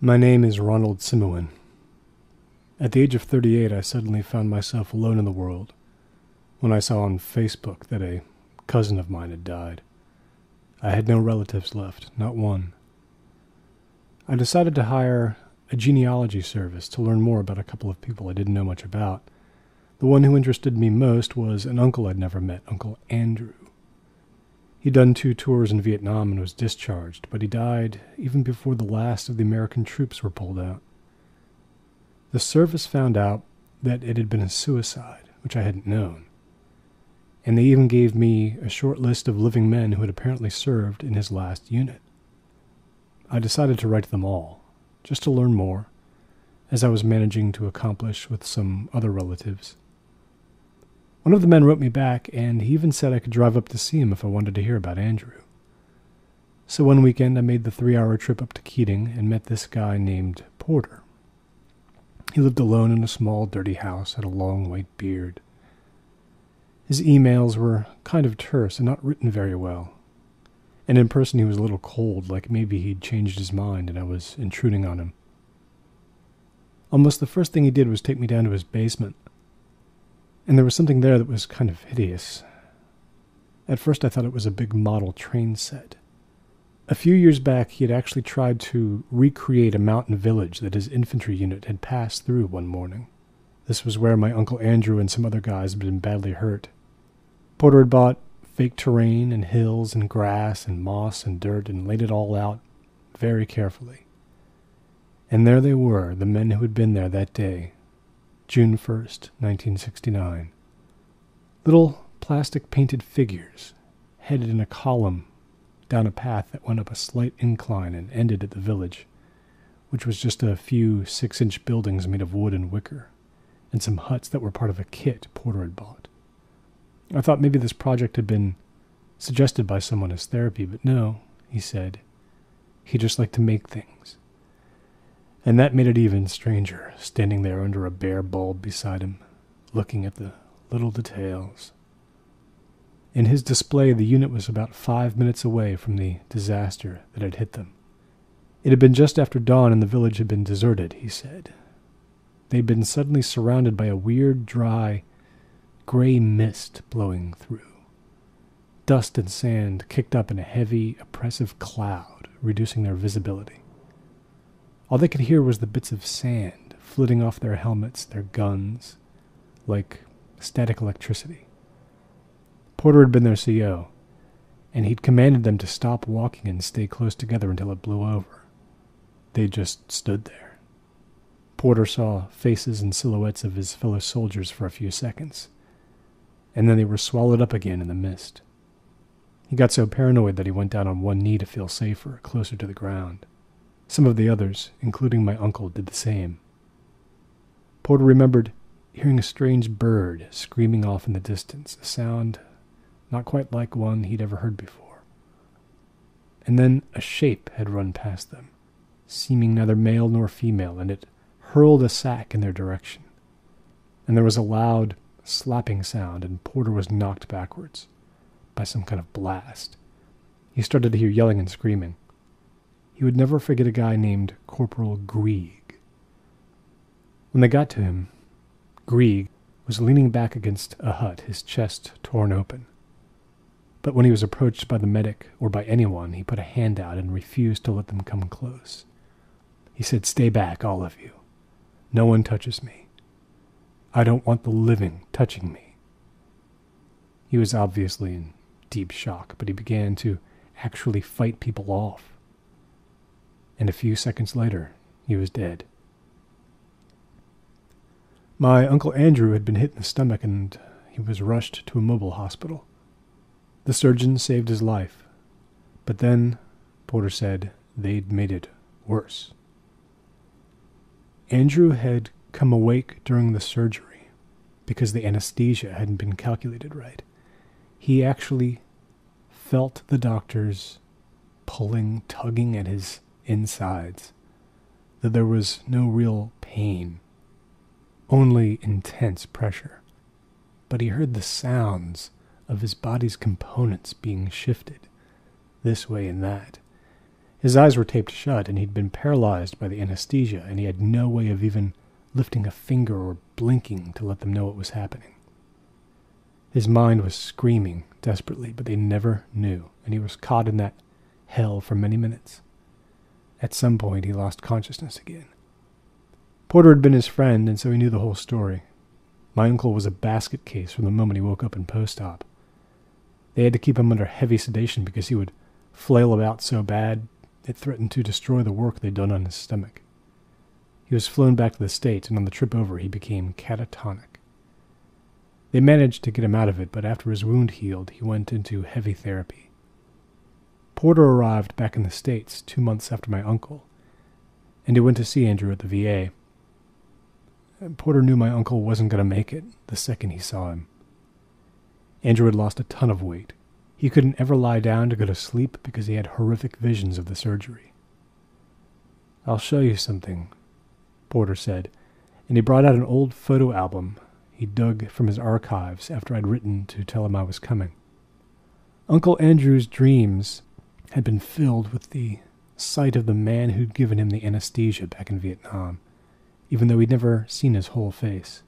My name is Ronald Simowin. At the age of 38, I suddenly found myself alone in the world when I saw on Facebook that a cousin of mine had died. I had no relatives left, not one. I decided to hire a genealogy service to learn more about a couple of people I didn't know much about. The one who interested me most was an uncle I'd never met, Uncle Andrew. He'd done two tours in Vietnam and was discharged, but he died even before the last of the American troops were pulled out. The service found out that it had been a suicide, which I hadn't known, and they even gave me a short list of living men who had apparently served in his last unit. I decided to write them all, just to learn more, as I was managing to accomplish with some other relatives. One of the men wrote me back, and he even said I could drive up to see him if I wanted to hear about Andrew. So one weekend I made the three hour trip up to Keating and met this guy named Porter. He lived alone in a small, dirty house, had a long white beard. His emails were kind of terse and not written very well. And in person he was a little cold, like maybe he'd changed his mind and I was intruding on him. Almost the first thing he did was take me down to his basement and there was something there that was kind of hideous. At first, I thought it was a big model train set. A few years back, he had actually tried to recreate a mountain village that his infantry unit had passed through one morning. This was where my Uncle Andrew and some other guys had been badly hurt. Porter had bought fake terrain and hills and grass and moss and dirt and laid it all out very carefully. And there they were, the men who had been there that day, June 1st, 1969. Little plastic painted figures headed in a column down a path that went up a slight incline and ended at the village, which was just a few six inch buildings made of wood and wicker, and some huts that were part of a kit Porter had bought. I thought maybe this project had been suggested by someone as therapy, but no, he said. He just liked to make things and that made it even stranger, standing there under a bare bulb beside him, looking at the little details. In his display, the unit was about five minutes away from the disaster that had hit them. It had been just after dawn and the village had been deserted, he said. They had been suddenly surrounded by a weird, dry, gray mist blowing through. Dust and sand kicked up in a heavy, oppressive cloud, reducing their visibility. All they could hear was the bits of sand flitting off their helmets, their guns, like static electricity. Porter had been their CO, and he'd commanded them to stop walking and stay close together until it blew over. They just stood there. Porter saw faces and silhouettes of his fellow soldiers for a few seconds, and then they were swallowed up again in the mist. He got so paranoid that he went down on one knee to feel safer, closer to the ground. Some of the others, including my uncle, did the same. Porter remembered hearing a strange bird screaming off in the distance, a sound not quite like one he'd ever heard before. And then a shape had run past them, seeming neither male nor female, and it hurled a sack in their direction. And there was a loud slapping sound, and Porter was knocked backwards by some kind of blast. He started to hear yelling and screaming. He would never forget a guy named Corporal Grieg. When they got to him, Grieg was leaning back against a hut, his chest torn open. But when he was approached by the medic or by anyone, he put a hand out and refused to let them come close. He said, Stay back, all of you. No one touches me. I don't want the living touching me. He was obviously in deep shock, but he began to actually fight people off and a few seconds later, he was dead. My Uncle Andrew had been hit in the stomach and he was rushed to a mobile hospital. The surgeon saved his life, but then, Porter said, they'd made it worse. Andrew had come awake during the surgery because the anesthesia hadn't been calculated right. He actually felt the doctors pulling, tugging at his insides, that there was no real pain, only intense pressure. But he heard the sounds of his body's components being shifted this way and that, His eyes were taped shut, and he'd been paralyzed by the anesthesia, and he had no way of even lifting a finger or blinking to let them know what was happening. His mind was screaming desperately, but they never knew, and he was caught in that hell for many minutes. At some point, he lost consciousness again. Porter had been his friend, and so he knew the whole story. My uncle was a basket case from the moment he woke up in post op. They had to keep him under heavy sedation because he would flail about so bad it threatened to destroy the work they'd done on his stomach. He was flown back to the States, and on the trip over, he became catatonic. They managed to get him out of it, but after his wound healed, he went into heavy therapy. Porter arrived back in the States two months after my uncle, and he went to see Andrew at the VA. Porter knew my uncle wasn't going to make it the second he saw him. Andrew had lost a ton of weight. He couldn't ever lie down to go to sleep because he had horrific visions of the surgery. I'll show you something, Porter said, and he brought out an old photo album he dug from his archives after I'd written to tell him I was coming. Uncle Andrew's dreams had been filled with the sight of the man who'd given him the anesthesia back in Vietnam, even though he'd never seen his whole face.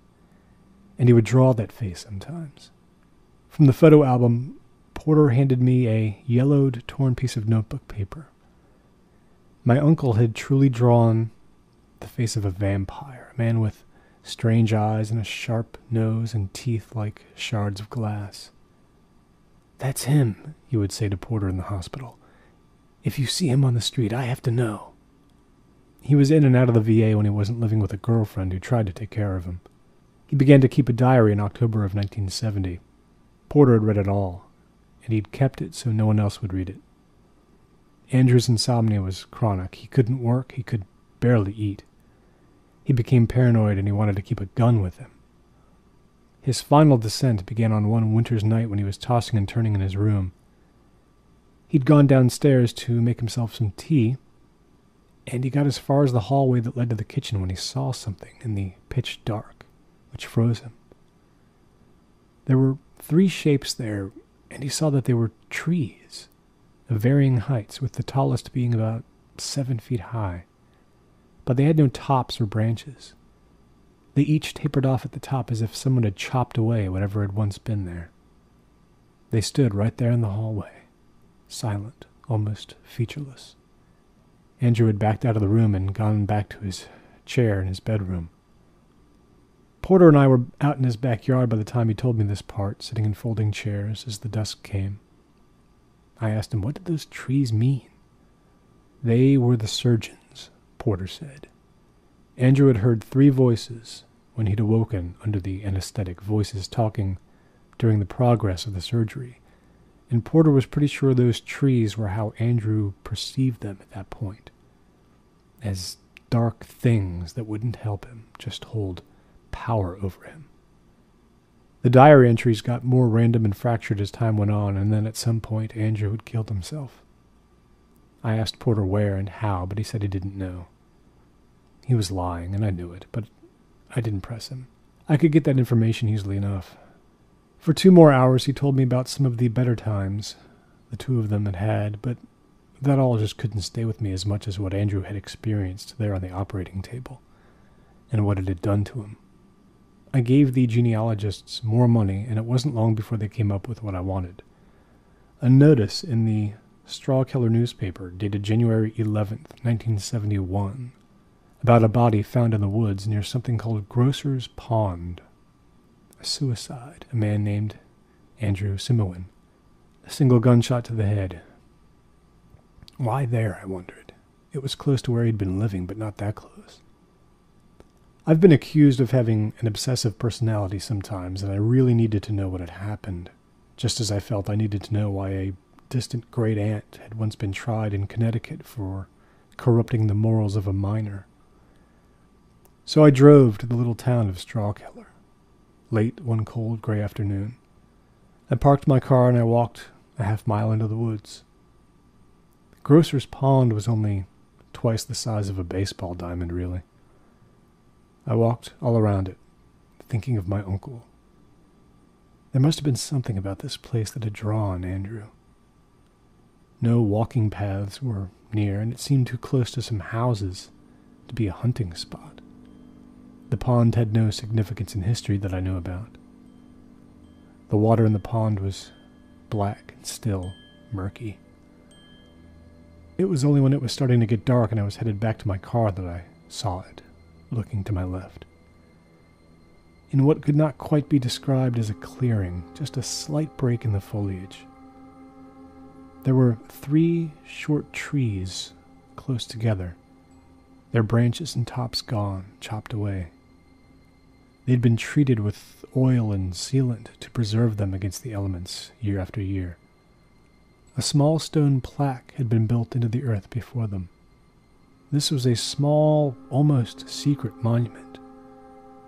And he would draw that face sometimes. From the photo album, Porter handed me a yellowed, torn piece of notebook paper. My uncle had truly drawn the face of a vampire, a man with strange eyes and a sharp nose and teeth like shards of glass. That's him, he would say to Porter in the hospital. If you see him on the street, I have to know. He was in and out of the VA when he wasn't living with a girlfriend who tried to take care of him. He began to keep a diary in October of 1970. Porter had read it all, and he'd kept it so no one else would read it. Andrew's insomnia was chronic. He couldn't work, he could barely eat. He became paranoid and he wanted to keep a gun with him. His final descent began on one winter's night when he was tossing and turning in his room. He'd gone downstairs to make himself some tea, and he got as far as the hallway that led to the kitchen when he saw something in the pitch dark, which froze him. There were three shapes there, and he saw that they were trees of varying heights, with the tallest being about seven feet high but they had no tops or branches. They each tapered off at the top as if someone had chopped away whatever had once been there. They stood right there in the hallway, silent, almost featureless. Andrew had backed out of the room and gone back to his chair in his bedroom. Porter and I were out in his backyard by the time he told me this part, sitting in folding chairs as the dusk came. I asked him, what did those trees mean? They were the surgeons, Porter said. Andrew had heard three voices when he'd awoken under the anesthetic, voices talking during the progress of the surgery, and Porter was pretty sure those trees were how Andrew perceived them at that point as dark things that wouldn't help him, just hold power over him. The diary entries got more random and fractured as time went on, and then at some point Andrew had killed himself. I asked Porter where and how, but he said he didn't know. He was lying, and I knew it, but I didn't press him. I could get that information easily enough. For two more hours, he told me about some of the better times the two of them had had, but that all just couldn't stay with me as much as what Andrew had experienced there on the operating table, and what it had done to him. I gave the genealogists more money, and it wasn't long before they came up with what I wanted. A notice in the Strawkeller newspaper, dated January 11th, 1971, about a body found in the woods near something called Grocer's Pond. A suicide, a man named Andrew Simowin. A single gunshot to the head. Why there, I wondered. It was close to where he'd been living, but not that close. I've been accused of having an obsessive personality sometimes, and I really needed to know what had happened, just as I felt I needed to know why a distant great aunt had once been tried in Connecticut for corrupting the morals of a minor. So I drove to the little town of Strawkeller, late one cold gray afternoon. I parked my car and I walked a half mile into the woods. The grocer's pond was only twice the size of a baseball diamond, really. I walked all around it, thinking of my uncle. There must have been something about this place that had drawn Andrew. No walking paths were near, and it seemed too close to some houses to be a hunting spot. The pond had no significance in history that I knew about. The water in the pond was black and still, murky. It was only when it was starting to get dark and I was headed back to my car that I saw it, looking to my left. In what could not quite be described as a clearing, just a slight break in the foliage. There were three short trees close together, their branches and tops gone, chopped away. They had been treated with oil and sealant to preserve them against the elements year after year. A small stone plaque had been built into the earth before them. This was a small, almost secret monument,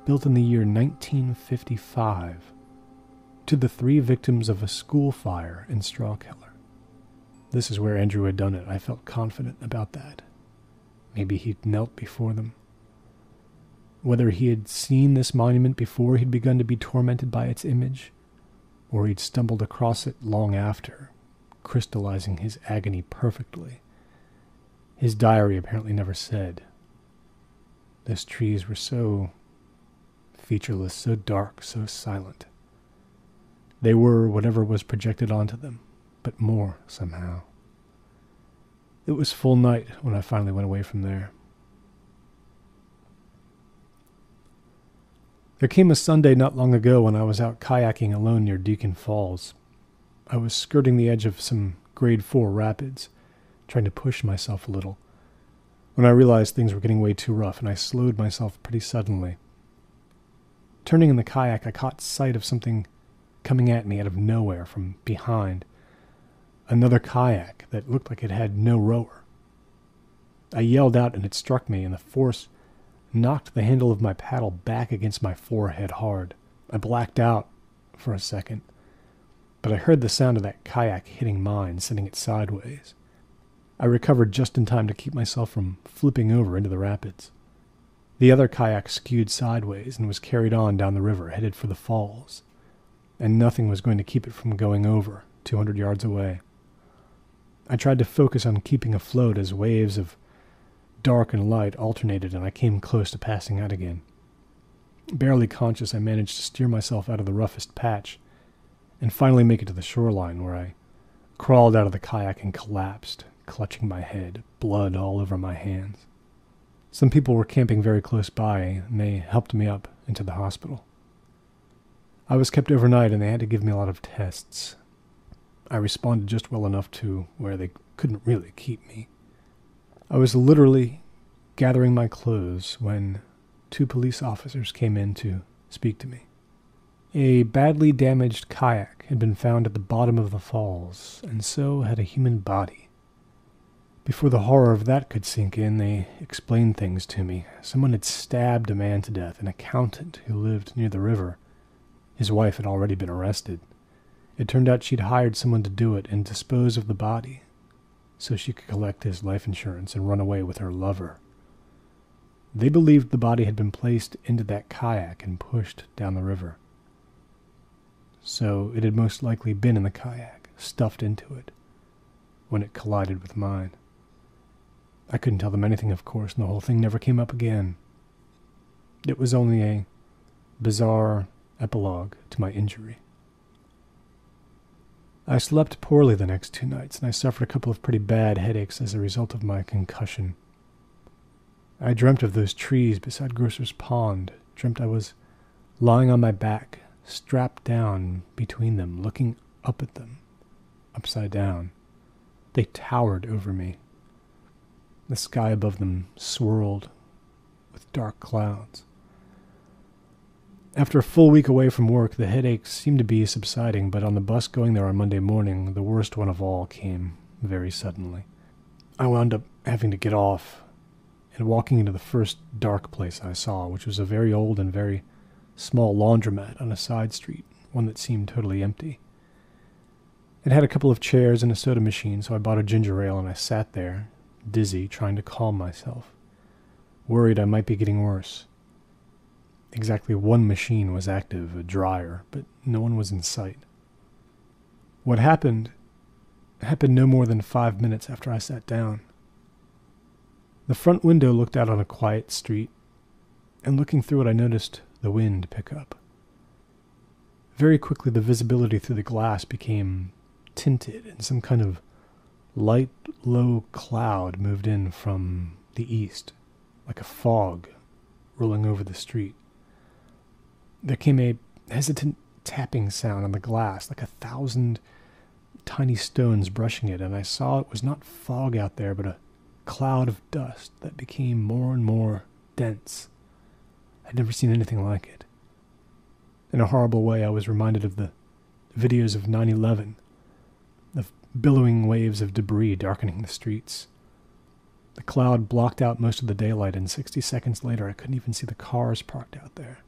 built in the year 1955, to the three victims of a school fire in Strawkeller. This is where Andrew had done it. I felt confident about that. Maybe he'd knelt before them. Whether he had seen this monument before he'd begun to be tormented by its image, or he'd stumbled across it long after, crystallizing his agony perfectly. His diary apparently never said. Those trees were so featureless, so dark, so silent. They were whatever was projected onto them, but more somehow. It was full night when I finally went away from there. There came a Sunday not long ago when I was out kayaking alone near Deacon Falls. I was skirting the edge of some grade 4 rapids, trying to push myself a little, when I realized things were getting way too rough and I slowed myself pretty suddenly. Turning in the kayak, I caught sight of something coming at me out of nowhere from behind another kayak that looked like it had no rower. I yelled out and it struck me, and the force knocked the handle of my paddle back against my forehead hard. I blacked out for a second, but I heard the sound of that kayak hitting mine, sending it sideways. I recovered just in time to keep myself from flipping over into the rapids. The other kayak skewed sideways and was carried on down the river, headed for the falls, and nothing was going to keep it from going over, 200 yards away. I tried to focus on keeping afloat as waves of dark and light alternated and I came close to passing out again. Barely conscious, I managed to steer myself out of the roughest patch and finally make it to the shoreline where I crawled out of the kayak and collapsed, clutching my head, blood all over my hands. Some people were camping very close by and they helped me up into the hospital. I was kept overnight and they had to give me a lot of tests. I responded just well enough to where they couldn't really keep me. I was literally gathering my clothes when two police officers came in to speak to me. A badly damaged kayak had been found at the bottom of the falls, and so had a human body. Before the horror of that could sink in, they explained things to me. Someone had stabbed a man to death, an accountant who lived near the river. His wife had already been arrested. It turned out she'd hired someone to do it and dispose of the body so she could collect his life insurance and run away with her lover. They believed the body had been placed into that kayak and pushed down the river. So it had most likely been in the kayak, stuffed into it, when it collided with mine. I couldn't tell them anything, of course, and the whole thing never came up again. It was only a bizarre epilogue to my injury. I slept poorly the next two nights, and I suffered a couple of pretty bad headaches as a result of my concussion. I dreamt of those trees beside Grocer's Pond, dreamt I was lying on my back, strapped down between them, looking up at them, upside down. They towered over me. The sky above them swirled with dark clouds. After a full week away from work, the headaches seemed to be subsiding, but on the bus going there on Monday morning, the worst one of all came very suddenly. I wound up having to get off and walking into the first dark place I saw, which was a very old and very small laundromat on a side street, one that seemed totally empty. It had a couple of chairs and a soda machine, so I bought a ginger ale and I sat there, dizzy, trying to calm myself, worried I might be getting worse. Exactly one machine was active, a dryer, but no one was in sight. What happened happened no more than five minutes after I sat down. The front window looked out on a quiet street, and looking through it, I noticed the wind pick up. Very quickly, the visibility through the glass became tinted, and some kind of light, low cloud moved in from the east, like a fog rolling over the street. There came a hesitant tapping sound on the glass, like a thousand tiny stones brushing it, and I saw it was not fog out there, but a cloud of dust that became more and more dense. I'd never seen anything like it. In a horrible way, I was reminded of the videos of 9 11, of billowing waves of debris darkening the streets. The cloud blocked out most of the daylight, and 60 seconds later, I couldn't even see the cars parked out there.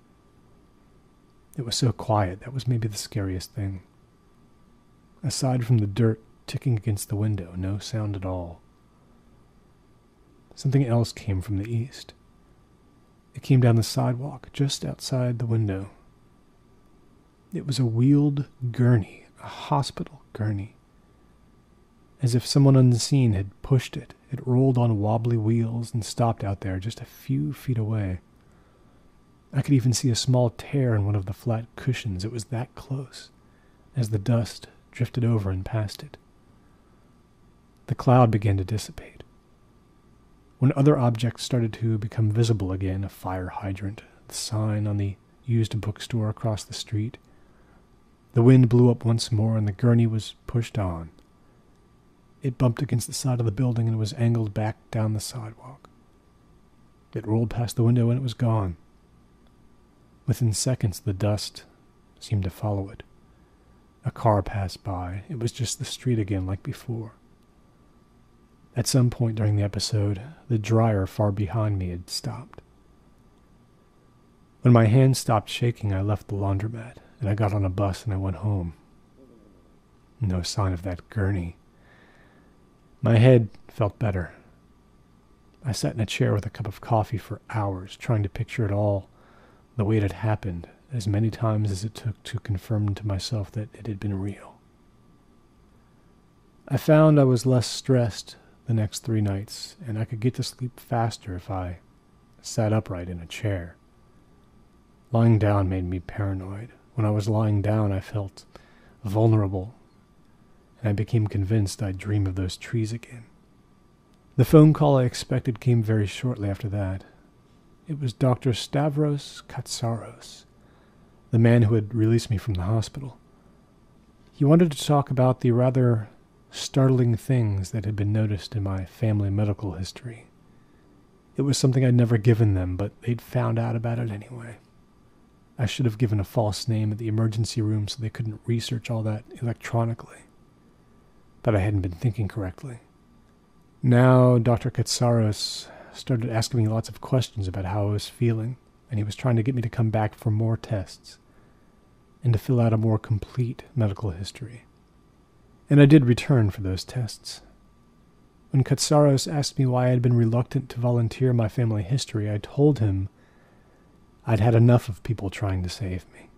It was so quiet, that was maybe the scariest thing. Aside from the dirt ticking against the window, no sound at all. Something else came from the east. It came down the sidewalk just outside the window. It was a wheeled gurney, a hospital gurney. As if someone unseen had pushed it, it rolled on wobbly wheels and stopped out there just a few feet away. I could even see a small tear in one of the flat cushions. It was that close, as the dust drifted over and past it. The cloud began to dissipate. When other objects started to become visible again, a fire hydrant, the sign on the used bookstore across the street, the wind blew up once more and the gurney was pushed on. It bumped against the side of the building and was angled back down the sidewalk. It rolled past the window and it was gone. Within seconds, the dust seemed to follow it. A car passed by. It was just the street again, like before. At some point during the episode, the dryer far behind me had stopped. When my hands stopped shaking, I left the laundromat and I got on a bus and I went home. No sign of that gurney. My head felt better. I sat in a chair with a cup of coffee for hours, trying to picture it all the way it had happened, as many times as it took to confirm to myself that it had been real. I found I was less stressed the next three nights, and I could get to sleep faster if I sat upright in a chair. Lying down made me paranoid. When I was lying down, I felt vulnerable, and I became convinced I'd dream of those trees again. The phone call I expected came very shortly after that. It was Dr. Stavros Katsaros, the man who had released me from the hospital. He wanted to talk about the rather startling things that had been noticed in my family medical history. It was something I'd never given them, but they'd found out about it anyway. I should have given a false name at the emergency room so they couldn't research all that electronically. But I hadn't been thinking correctly. Now, Dr. Katsaros started asking me lots of questions about how I was feeling, and he was trying to get me to come back for more tests and to fill out a more complete medical history. And I did return for those tests. When Katsaros asked me why I had been reluctant to volunteer my family history, I told him I'd had enough of people trying to save me.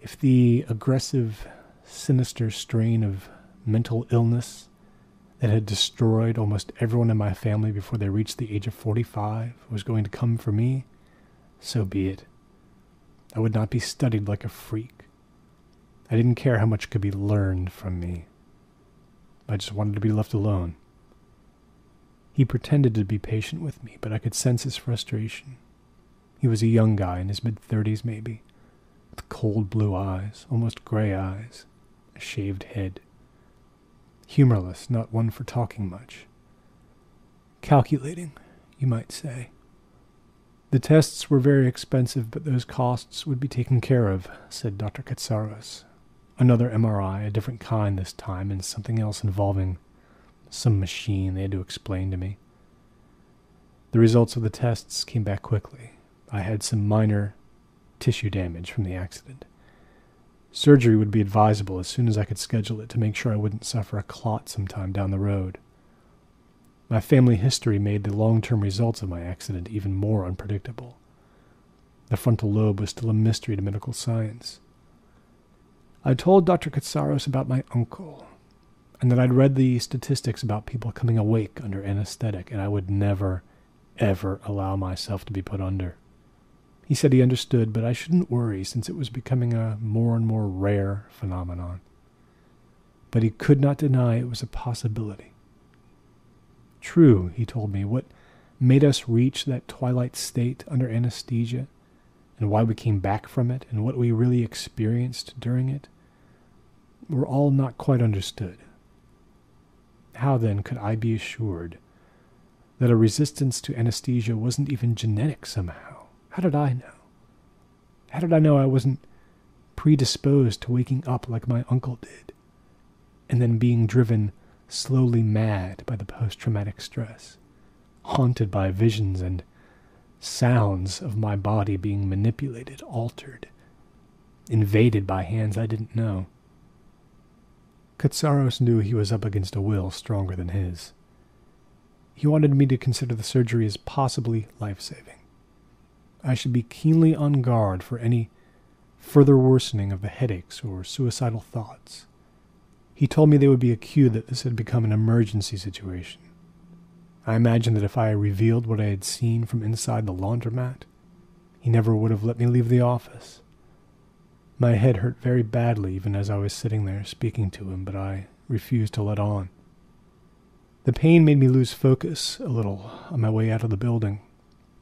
If the aggressive, sinister strain of mental illness that had destroyed almost everyone in my family before they reached the age of 45 was going to come for me, so be it. I would not be studied like a freak. I didn't care how much could be learned from me. I just wanted to be left alone. He pretended to be patient with me, but I could sense his frustration. He was a young guy in his mid thirties, maybe, with cold blue eyes, almost gray eyes, a shaved head humorless, not one for talking much. Calculating, you might say. The tests were very expensive, but those costs would be taken care of, said Dr. Katsaros. Another MRI, a different kind this time, and something else involving some machine they had to explain to me. The results of the tests came back quickly. I had some minor tissue damage from the accident. Surgery would be advisable as soon as I could schedule it to make sure I wouldn't suffer a clot sometime down the road. My family history made the long term results of my accident even more unpredictable. The frontal lobe was still a mystery to medical science. I told Dr. Katsaros about my uncle. and that I'd read the statistics about people coming awake under anesthetic, and I would never, ever allow myself to be put under. He said he understood, but I shouldn't worry since it was becoming a more and more rare phenomenon. But he could not deny it was a possibility. True, he told me, what made us reach that twilight state under anesthesia, and why we came back from it, and what we really experienced during it, were all not quite understood. How then could I be assured that a resistance to anesthesia wasn't even genetic somehow? How did I know? How did I know I wasn't predisposed to waking up like my uncle did, and then being driven slowly mad by the post traumatic stress? haunted by visions and sounds of my body being manipulated, altered, invaded by hands I didn't know. Katsaros knew he was up against a will stronger than his. He wanted me to consider the surgery as possibly life saving. I should be keenly on guard for any further worsening of the headaches or suicidal thoughts. He told me they would be a cue that this had become an emergency situation. I imagined that if I revealed what I had seen from inside the laundromat, he never would have let me leave the office. My head hurt very badly even as I was sitting there speaking to him, but I refused to let on. The pain made me lose focus a little on my way out of the building.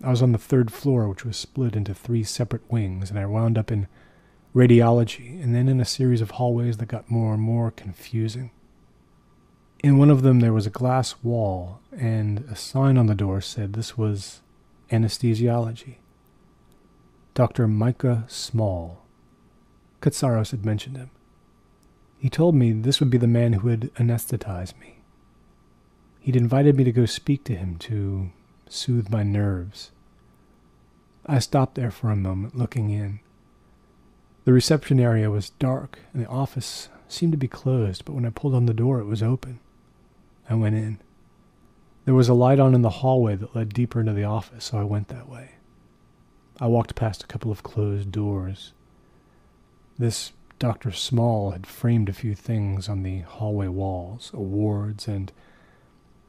I was on the third floor, which was split into three separate wings, and I wound up in radiology and then in a series of hallways that got more and more confusing. In one of them, there was a glass wall, and a sign on the door said this was anesthesiology. Dr. Micah Small. Katsaros had mentioned him. He told me this would be the man who would anesthetize me. He'd invited me to go speak to him to soothe my nerves. I stopped there for a moment, looking in. The reception area was dark, and the office seemed to be closed, but when I pulled on the door, it was open. I went in. There was a light on in the hallway that led deeper into the office, so I went that way. I walked past a couple of closed doors. This Dr. Small had framed a few things on the hallway walls awards and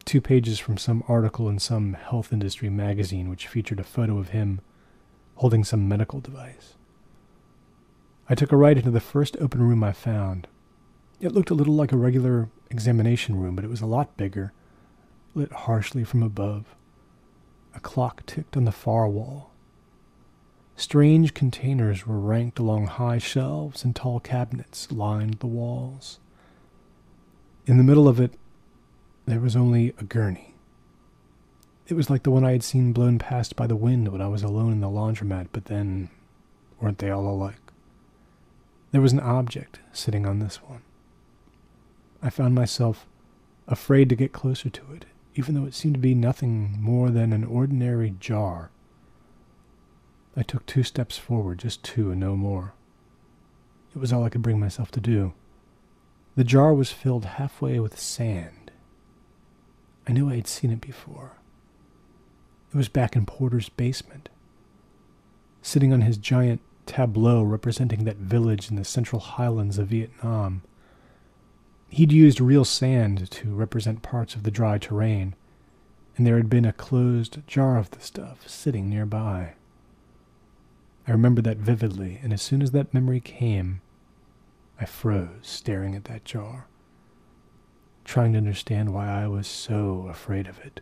two pages from some article in some health industry magazine which featured a photo of him holding some medical device. I took a right into the first open room I found. It looked a little like a regular examination room, but it was a lot bigger, lit harshly from above. A clock ticked on the far wall. Strange containers were ranked along high shelves and tall cabinets lined the walls. In the middle of it, there was only a gurney. It was like the one I had seen blown past by the wind when I was alone in the laundromat, but then weren't they all alike? There was an object sitting on this one. I found myself afraid to get closer to it, even though it seemed to be nothing more than an ordinary jar. I took two steps forward, just two and no more. It was all I could bring myself to do. The jar was filled halfway with sand. I knew I had seen it before. It was back in Porter's basement. Sitting on his giant tableau representing that village in the central highlands of Vietnam, He'd used real sand to represent parts of the dry terrain, and there had been a closed jar of the stuff sitting nearby. I remember that vividly, and as soon as that memory came, I froze, staring at that jar, trying to understand why I was so afraid of it.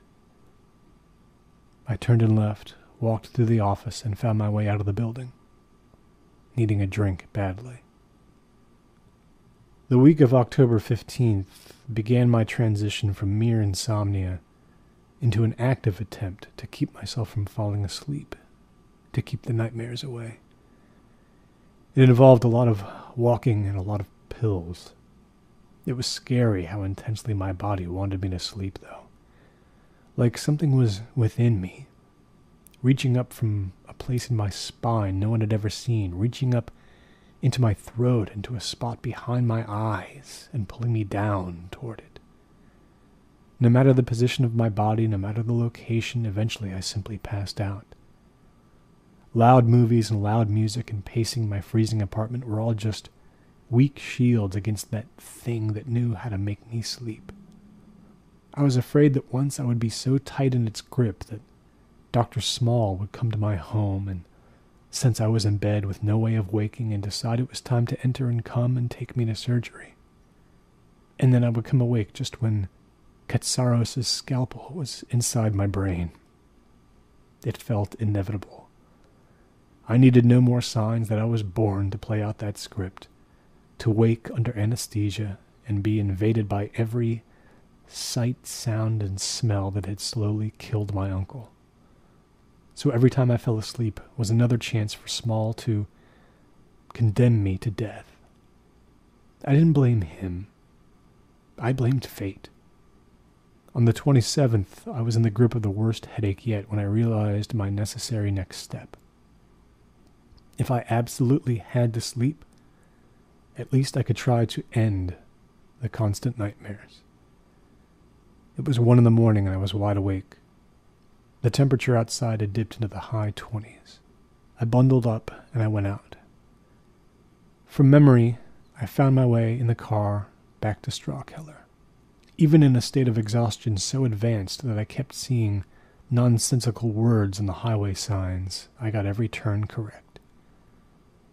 I turned and left, walked through the office, and found my way out of the building, needing a drink badly. The week of October 15th began my transition from mere insomnia into an active attempt to keep myself from falling asleep, to keep the nightmares away. It involved a lot of walking and a lot of pills. It was scary how intensely my body wanted me to sleep, though. Like something was within me, reaching up from a place in my spine no one had ever seen, reaching up into my throat, into a spot behind my eyes, and pulling me down toward it. No matter the position of my body, no matter the location, eventually I simply passed out. Loud movies and loud music and pacing my freezing apartment were all just weak shields against that thing that knew how to make me sleep. I was afraid that once I would be so tight in its grip that Dr. Small would come to my home and since I was in bed with no way of waking and decide it was time to enter and come and take me to surgery. And then I would come awake just when Katsaros' scalpel was inside my brain. It felt inevitable. I needed no more signs that I was born to play out that script, to wake under anesthesia and be invaded by every sight, sound, and smell that had slowly killed my uncle. So every time I fell asleep was another chance for Small to condemn me to death. I didn't blame him. I blamed fate. On the 27th, I was in the grip of the worst headache yet when I realized my necessary next step. If I absolutely had to sleep, at least I could try to end the constant nightmares. It was one in the morning and I was wide awake. The temperature outside had dipped into the high 20s. I bundled up and I went out. From memory, I found my way in the car back to Strawkeller, even in a state of exhaustion so advanced that I kept seeing nonsensical words on the highway signs. I got every turn correct.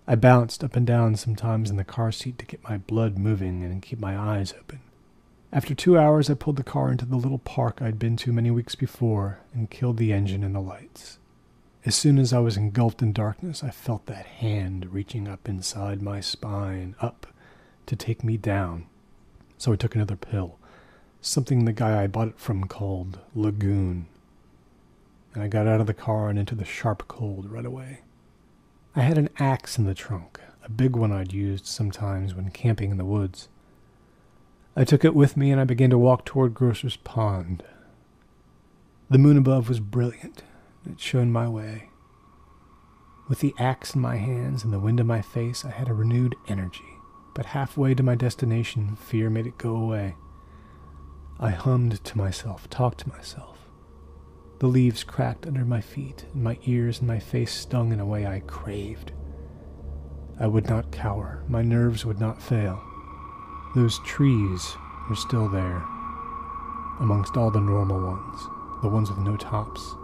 I bounced up and down sometimes in the car seat to get my blood moving and keep my eyes open. After two hours, I pulled the car into the little park I'd been to many weeks before and killed the engine and the lights. As soon as I was engulfed in darkness, I felt that hand reaching up inside my spine, up to take me down. So I took another pill, something the guy I bought it from called Lagoon. And I got out of the car and into the sharp cold right away. I had an axe in the trunk, a big one I'd used sometimes when camping in the woods. I took it with me and I began to walk toward Grocer's Pond. The moon above was brilliant. It shone my way. With the axe in my hands and the wind in my face, I had a renewed energy, but halfway to my destination, fear made it go away. I hummed to myself, talked to myself. The leaves cracked under my feet, and my ears and my face stung in a way I craved. I would not cower, my nerves would not fail. Those trees were still there, amongst all the normal ones, the ones with no tops,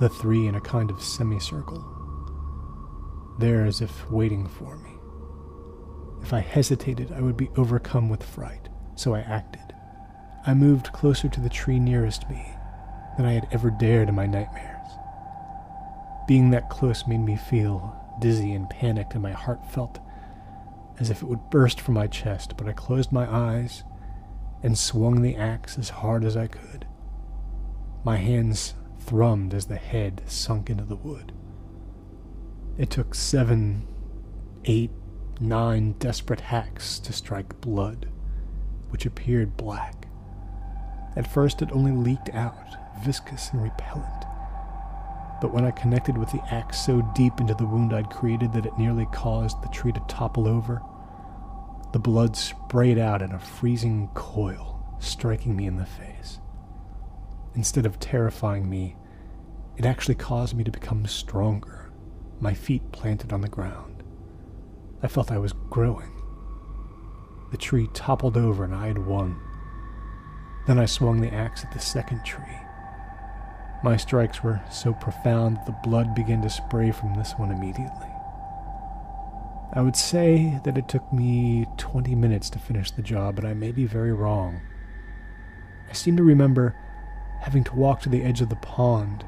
the three in a kind of semicircle. There as if waiting for me. If I hesitated, I would be overcome with fright, so I acted. I moved closer to the tree nearest me than I had ever dared in my nightmares. Being that close made me feel dizzy and panicked, and my heart felt as if it would burst from my chest, but I closed my eyes and swung the axe as hard as I could. My hands thrummed as the head sunk into the wood. It took seven, eight, nine desperate hacks to strike blood, which appeared black. At first, it only leaked out, viscous and repellent. But when I connected with the axe so deep into the wound I'd created that it nearly caused the tree to topple over, the blood sprayed out in a freezing coil, striking me in the face. Instead of terrifying me, it actually caused me to become stronger, my feet planted on the ground. I felt I was growing. The tree toppled over and I had won. Then I swung the axe at the second tree. My strikes were so profound that the blood began to spray from this one immediately. I would say that it took me 20 minutes to finish the job, but I may be very wrong. I seem to remember having to walk to the edge of the pond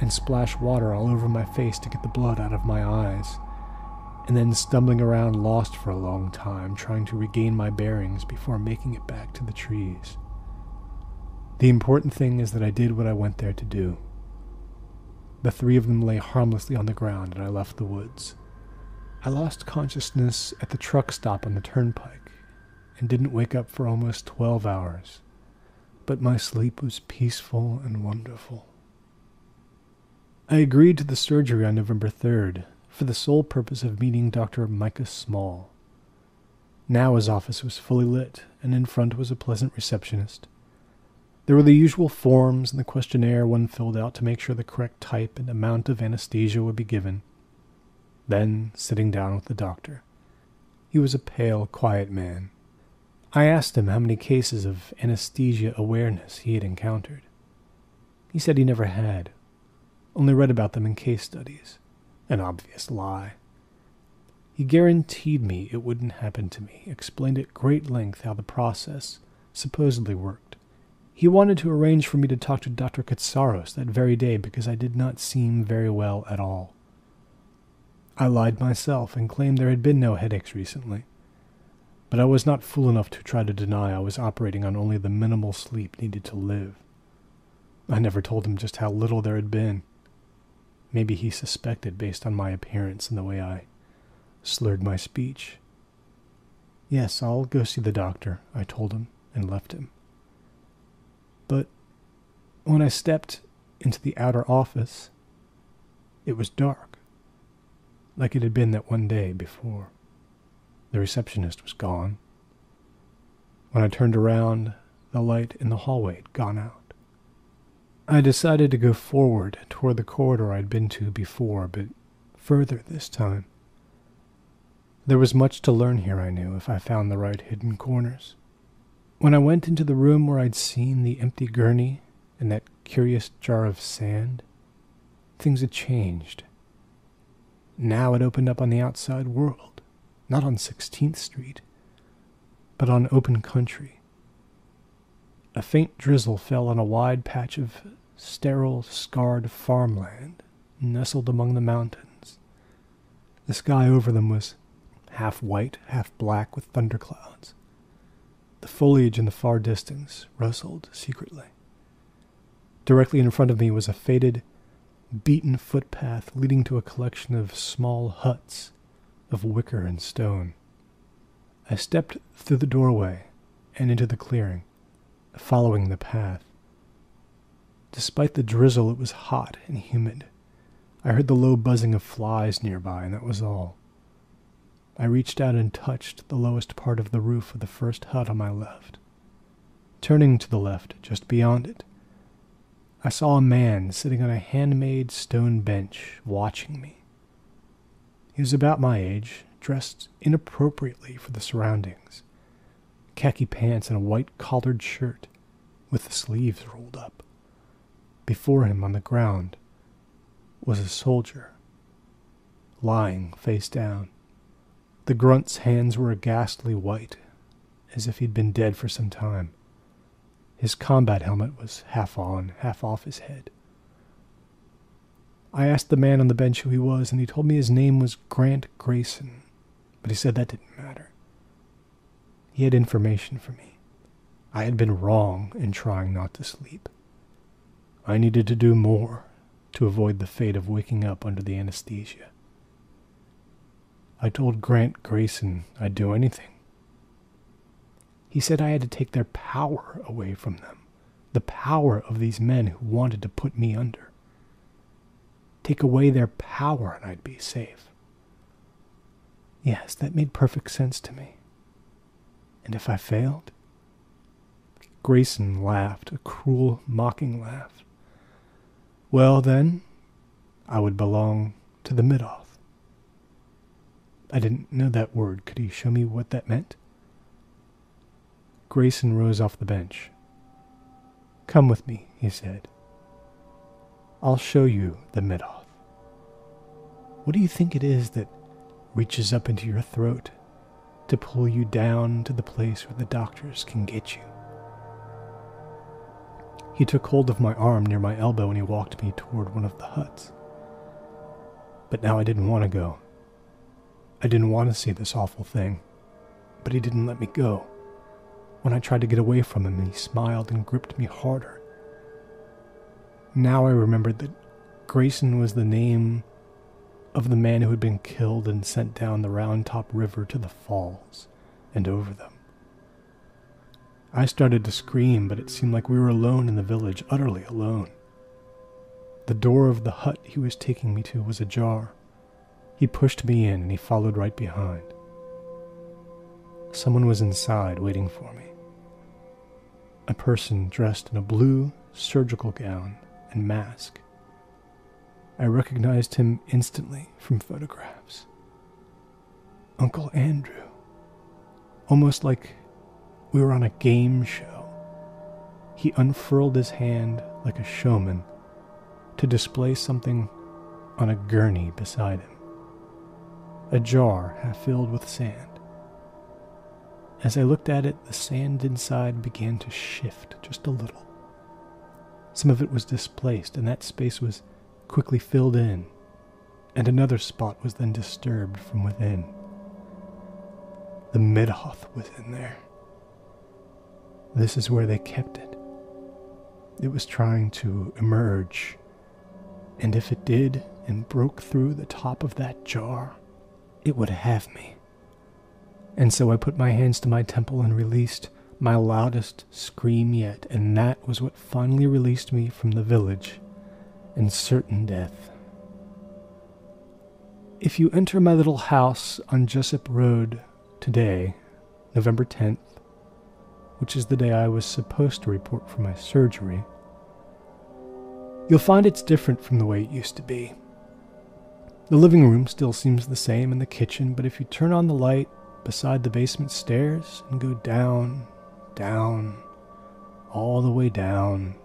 and splash water all over my face to get the blood out of my eyes, and then stumbling around lost for a long time, trying to regain my bearings before making it back to the trees. The important thing is that I did what I went there to do. The three of them lay harmlessly on the ground, and I left the woods. I lost consciousness at the truck stop on the turnpike and didn't wake up for almost 12 hours, but my sleep was peaceful and wonderful. I agreed to the surgery on November 3rd for the sole purpose of meeting Dr. Micah Small. Now his office was fully lit, and in front was a pleasant receptionist. There were the usual forms and the questionnaire one filled out to make sure the correct type and amount of anesthesia would be given. Then, sitting down with the doctor, He was a pale, quiet man. I asked him how many cases of anesthesia awareness he had encountered. He said he never had, only read about them in case studies. An obvious lie. He guaranteed me it wouldn't happen to me, explained at great length how the process supposedly worked. He wanted to arrange for me to talk to Dr. Katsaros that very day because I did not seem very well at all. I lied myself and claimed there had been no headaches recently. But I was not fool enough to try to deny I was operating on only the minimal sleep needed to live. I never told him just how little there had been. Maybe he suspected based on my appearance and the way I slurred my speech. Yes, I'll go see the doctor, I told him and left him. But when I stepped into the outer office, it was dark, like it had been that one day before. The receptionist was gone. When I turned around, the light in the hallway had gone out. I decided to go forward toward the corridor I'd been to before, but further this time. There was much to learn here, I knew, if I found the right hidden corners. When I went into the room where I'd seen the empty gurney and that curious jar of sand, things had changed. Now it opened up on the outside world, not on 16th Street, but on open country. A faint drizzle fell on a wide patch of sterile, scarred farmland nestled among the mountains. The sky over them was half white, half black with thunderclouds. The foliage in the far distance rustled secretly. Directly in front of me was a faded, beaten footpath leading to a collection of small huts of wicker and stone. I stepped through the doorway and into the clearing, following the path. Despite the drizzle, it was hot and humid. I heard the low buzzing of flies nearby, and that was all. I reached out and touched the lowest part of the roof of the first hut on my left. Turning to the left, just beyond it, I saw a man sitting on a handmade stone bench watching me. He was about my age, dressed inappropriately for the surroundings khaki pants and a white collared shirt with the sleeves rolled up. Before him on the ground was a soldier, lying face down. The grunt's hands were a ghastly white, as if he'd been dead for some time. His combat helmet was half on, half off his head. I asked the man on the bench who he was, and he told me his name was Grant Grayson, but he said that didn't matter. He had information for me. I had been wrong in trying not to sleep. I needed to do more to avoid the fate of waking up under the anesthesia. I told Grant Grayson I'd do anything. He said I had to take their power away from them, the power of these men who wanted to put me under. Take away their power and I'd be safe. Yes, that made perfect sense to me. And if I failed? Grayson laughed, a cruel, mocking laugh. Well, then, I would belong to the Midoth. I didn't know that word. Could he show me what that meant? Grayson rose off the bench. Come with me, he said. I'll show you the Midoth. What do you think it is that reaches up into your throat to pull you down to the place where the doctors can get you? He took hold of my arm near my elbow and he walked me toward one of the huts. But now I didn't want to go. I didn't want to see this awful thing. But he didn't let me go. When I tried to get away from him, he smiled and gripped me harder. Now I remembered that Grayson was the name of the man who had been killed and sent down the Round Top River to the falls and over them. I started to scream, but it seemed like we were alone in the village, utterly alone. The door of the hut he was taking me to was ajar. He pushed me in and he followed right behind. Someone was inside waiting for me. A person dressed in a blue surgical gown and mask. I recognized him instantly from photographs. Uncle Andrew, almost like we were on a game show. He unfurled his hand like a showman to display something on a gurney beside him a jar half filled with sand. As I looked at it, the sand inside began to shift just a little. Some of it was displaced, and that space was quickly filled in, and another spot was then disturbed from within. The Midhoth was in there. This is where they kept it. It was trying to emerge, and if it did and broke through the top of that jar, it would have me. And so I put my hands to my temple and released my loudest scream yet, and that was what finally released me from the village and certain death. If you enter my little house on Jessup Road today, November 10th, which is the day I was supposed to report for my surgery, you'll find it's different from the way it used to be. The living room still seems the same in the kitchen, but if you turn on the light beside the basement stairs and go down, down, all the way down,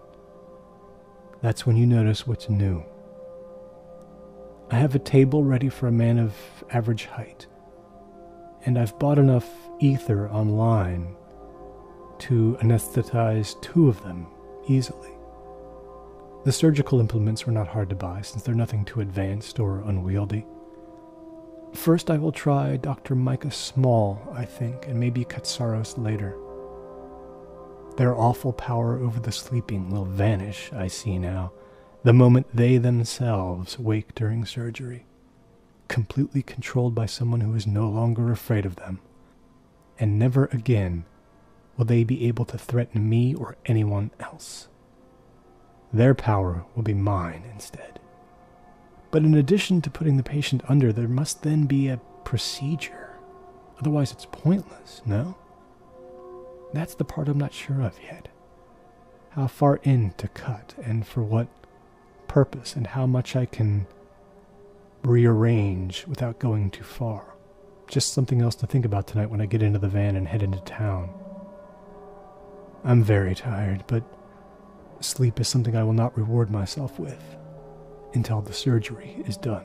that's when you notice what's new. I have a table ready for a man of average height, and I've bought enough ether online to anesthetize two of them easily. The surgical implements were not hard to buy since they're nothing too advanced or unwieldy. First, I will try Dr. Micah Small, I think, and maybe Katsaros later. Their awful power over the sleeping will vanish, I see now, the moment they themselves wake during surgery, completely controlled by someone who is no longer afraid of them. And never again will they be able to threaten me or anyone else. Their power will be mine instead. But in addition to putting the patient under, there must then be a procedure. Otherwise, it's pointless, no? That's the part I'm not sure of yet. How far in to cut, and for what purpose, and how much I can rearrange without going too far. Just something else to think about tonight when I get into the van and head into town. I'm very tired, but Sleep is something I will not reward myself with until the surgery is done.